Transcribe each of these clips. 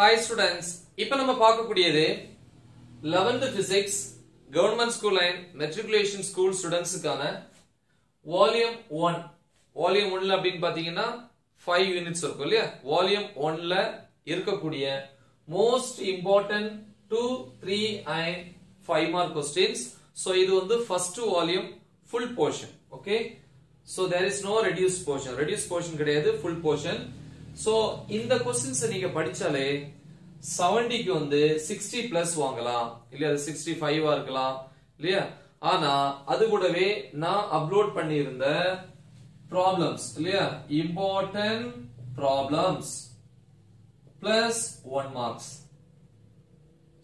Hi students இப்போ நம்ம பார்க்கக்கூடியது 11th physics government school and matriculation school ஸ்டூடெண்ட்ஸுக்கான volume one volume ஒன்ல அப்படின்னு பார்த்தீங்கன்னா ஃபைவ் யூனிட்ஸ் இருக்கும் இல்லையா? வால்யூம் ஒன்ல இருக்கக்கூடிய most important two three and five mark questions so இது வந்து first volume full portion okay so there is no reduce portion reduce portion கிடையாது ஃபுல் போர்ஷன் சோ இந்த கொஸ்டின்ஸ் நீங்க படிச்சாலே செவன்டிக்கு வந்து சிக்ஸ்டி பிளஸ் வாங்கலாம். இல்லையா அது சிக்ஸ்டி ஃபைவா இருக்கலாம். இல்லையா? ஆனா அது கூடவே நான் அப்லோட் பண்ணியிருந்த ப்ராப்ளம்ஸ் இல்லையா? Important problems plus one marks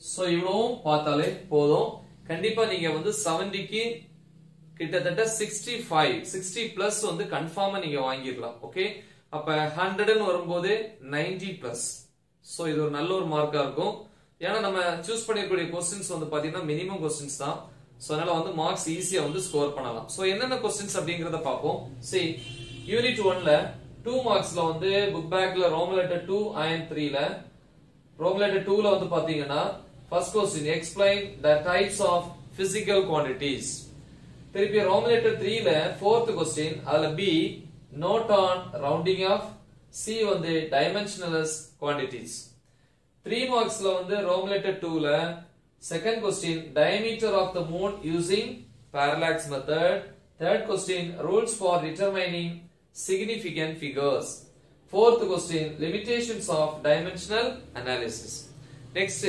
so இவ்வளவும் பார்த்தாலே போதும். கண்டிப்பா நீங்க வந்து செவன்டிக்கு கிட்டத்தட்ட சிக்ஸ்டி ஃபைவ் சிக்ஸ்டி பிளஸ் வந்து கன்ஃபார்மா நீங்க வாங்கிடலாம். ஓகே அப்ப ஹண்ட்ரட்னு வரும்போது நைன்டி பிளஸ் சோ இது ஒரு நல்ல ஒரு மார்க்கா இருக்கும். ஏன்னா நம்ம சூஸ் பண்ணிருக்கூடிய கொஸ்டின்ஸ் வந்து பாத்தீங்கன்னா மினிமம் கொஸ்டின்ஸ் தான். சோ அதனால வந்து மார்க்ஸ் ஈஸியா வந்து ஸ்கோர் பண்ணலாம். சோ என்னென்ன கொஸ்டின்ஸ் அப்படிங்கறத பார்ப்போம். சரி யூனிட் ஒன்ல டூ மார்க்ஸ்ல வந்து புக் பேக்ல ரோம் லெட்டர் டூ அண்ட் த்ரீல ரோம் லெட்டர் டூல வந்து பாத்தீங்கன்னா first question explain the types of physical quantities திருப்பி ரோம் லெட்டர் த்ரீல ஃபோர்த் கொஸ்டின் அதுல B note on rounding off C வந்து டைமென்ஷனலஸ் குவான்டிட்டிஸ் த்ரீ மார்க்ஸ்ல வந்து ரோம் லெட்டர் டூல second question diameter of the moon using parallax method third question rules for determining significant figures fourth question limitations of dimensional analysis next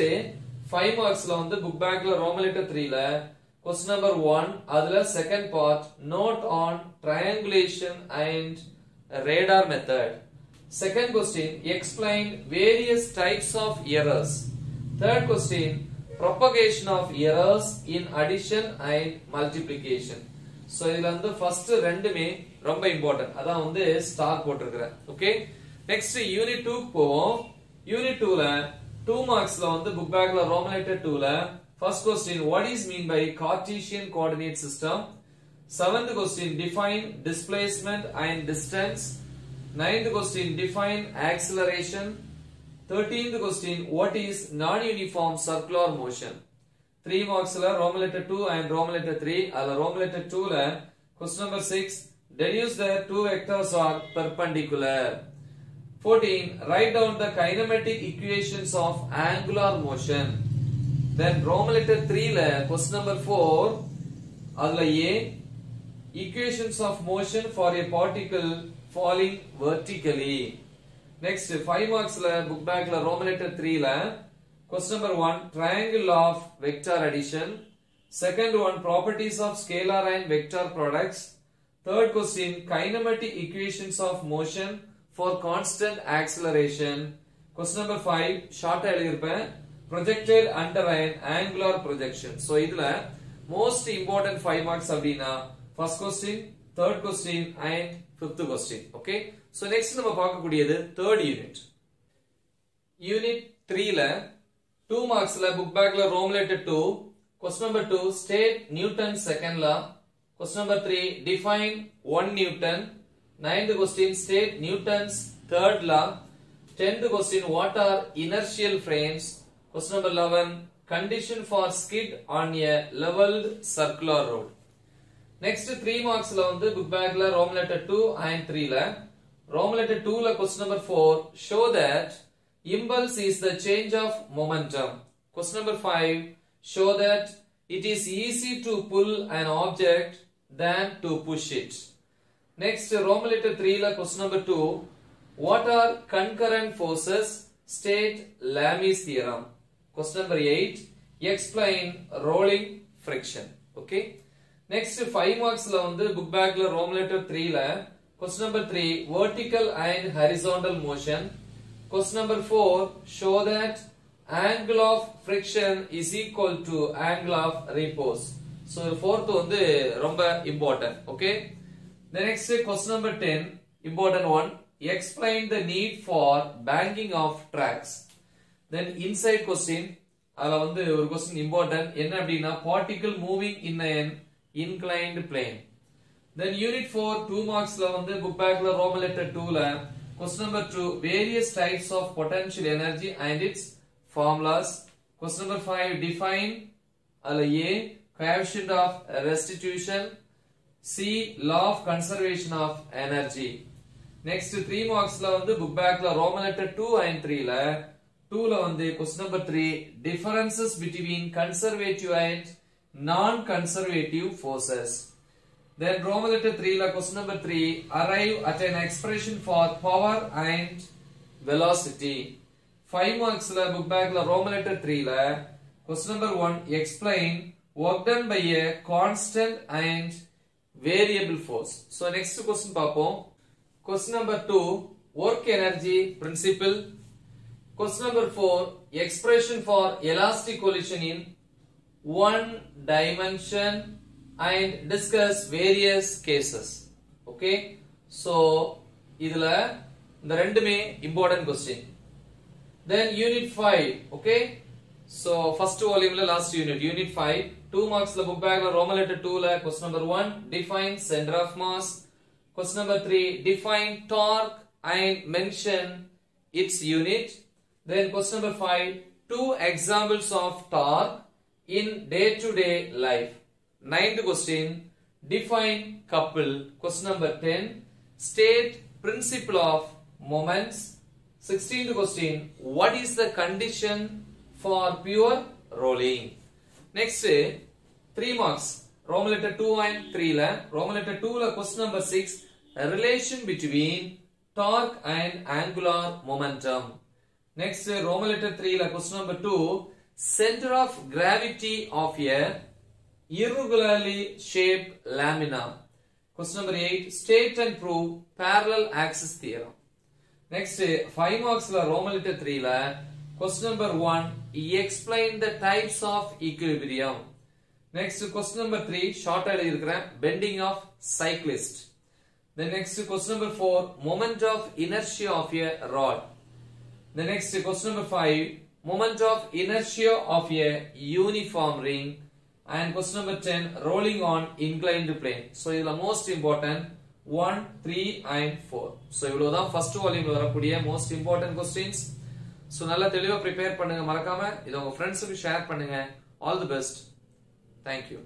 five மார்க்ஸ்ல வந்து book பேக்ல Roman letter த்ரீல question number one அதில் second part note on triangulation and radar method second question explain various types of errors third question propagation of errors in addition and multiplication. So இதுல வந்து first ரெண்டுமே ரொம்ப important அதான் வந்து star போட்டிருக்கிறேன். Okay next unit 2 போவோம். Unit 2ல 2 மார்க்ஸ்ல வந்து book பேக்ல ரோமலேட்டர் 2ல First question, what is mean by Cartesian coordinate system? Seventh question, define displacement and distance. Ninth question, define acceleration. Thirteenth question, what is non-uniform circular motion? 3 மார்க்ஸில் Roman letter 2 and Roman letter 3 அதில் Roman two and question number 6 deduce the two vectors are perpendicular 14 write down the kinematic equations of angular motion then roman letter 3 ல question number 4 அதுல A equations of motion for a particle falling vertically. Next five மார்க்ஸ்ல book பேக்ல Roman letter த்ரீல question number one triangle of vector addition second one properties of scalar and vector products third question kinematic equations of motion for constant acceleration question number five ஷார்ட்டா எழுதியிருப்பேன். Projected under and angular projection so இதுல most important five marks அப்படின்னா first question third question and fifth question okay so next நம்ம பார்க்கக்கூடியது third unit unit த்ரீல two மார்க்ஸ்ல book பேக்ல Roman letter two question number two state Newton second law question number three define one Newton ninth question state Newton's third law tenth question what are inertial frames question number eleven condition for skid on a levelled circular road next three மார்க்ஸ்ல வந்து book பேக்ல Roman letter two and த்ரீல Roman letter டூல question number four show that impulse is the change of momentum question number five show that it is easy to pull an object than to push it next roman letter 3 la question number 2 what are concurrent forces state Lami's theorem question number 8 explain rolling friction okay next 5 marks la வந்து book bag la roman letter 3 la question number 3 vertical and horizontal motion question number 4 show that angle of friction is equal to angle of repose so fourth வந்து ரொம்ப important okay the next question number 10 important one explain the need for banking of tracks Then inside question அதுல வந்து ஒரு question important என்ன அப்படின்னா particle moving in inclined plane then unit four two மார்க்ஸ்ல வந்து book பேக்ல Roman letter டூல question number two various types of potential energy and its formulas question number five define அதுல A coefficient of restitution C law of conservation of energy next 3 marks la vandu book back la roman letter 2 2 ல வந்து question number 3 differences between conservative and non-conservative forces. Then Roman letter 3 la question number 3 arrive at an expression for power and velocity. 5 marks la book bag la Roman letter 3 la question number 1 explain work done by a constant and variable force. So next question பாப்போம். Question number 2 work energy principle. Question number 4 expression for elastic collision in one dimension and discuss various cases okay so இதுல இந்த ரெண்டுமே important question then unit 5 okay so first volume la last unit unit 5 2 marks la book bag la roman letter 2 la question number 1 define center of mass question number 3 define torque and mention its unit then question number 5 two examples of torque in day to day life Ninth question, define couple. Question number 10, state principle of moments. 16th question, what is the condition for pure rolling? Next, 3 marks. Roman letter 2 and 3 la. Roman letter 2 la question number 6, a relation between torque and angular momentum. Next, uh, Roman letter 3, like question number 2. Center of gravity of a irregularly shaped lamina. Question number 8. State and prove parallel axis theorem. Next, uh, 5 marks la Roman letter 3 la. Question number 1. Explain the types of equilibrium. Next, question number 3. Short diagram, bending of cyclist. Then, next question number 4. Moment of inertia of a rod. The next question number 5. Moment of inertia of a uniform ring. and question number 10 rolling on inclined plane so இதுல most important 1 3 and 4 so இவ்வளவுதான் first volume வரக்கூடிய most important questions so நல்லா தெளிவா prepare பண்ணுங்க மறக்காம இதை உங்க ஃப்ரெண்ட்ஸுக்கு ஷேர் பண்ணுங்க all the best thank you